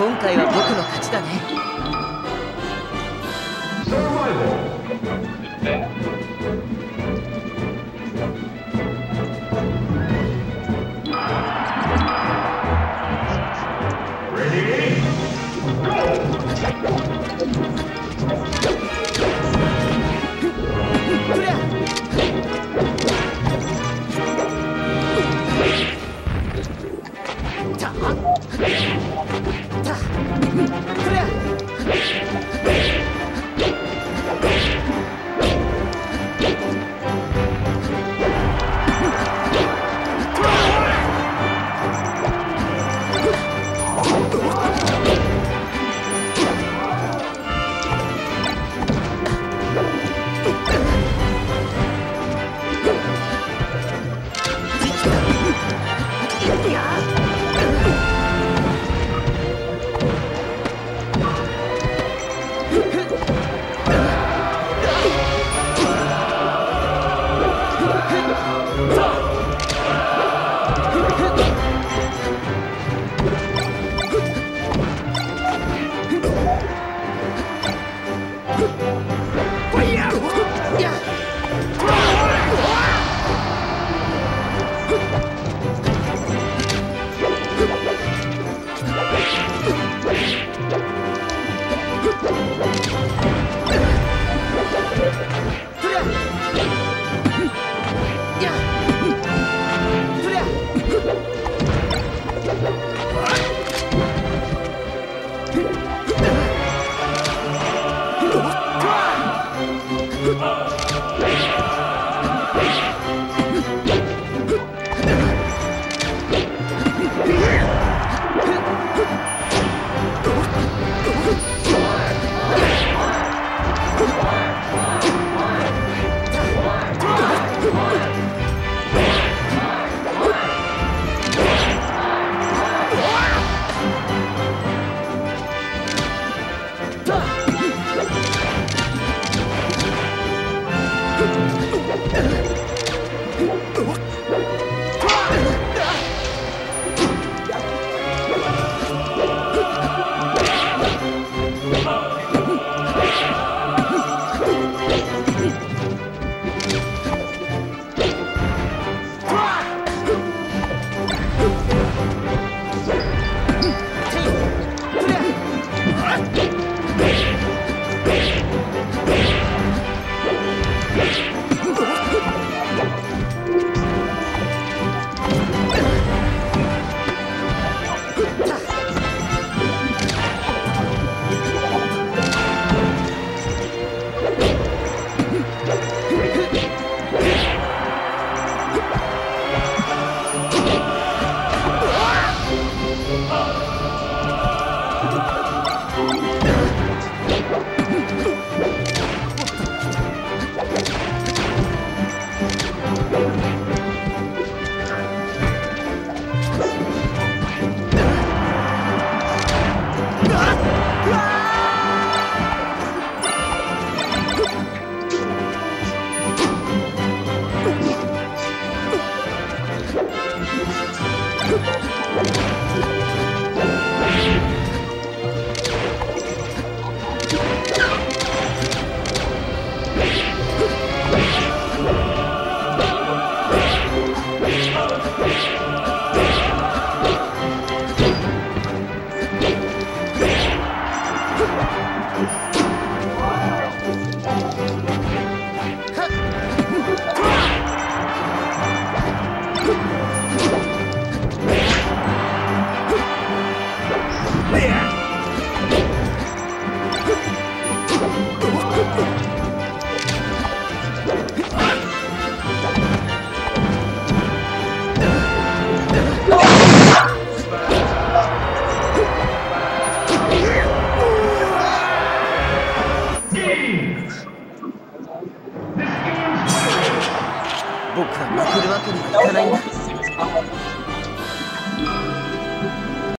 今回は僕の勝ちだね。僕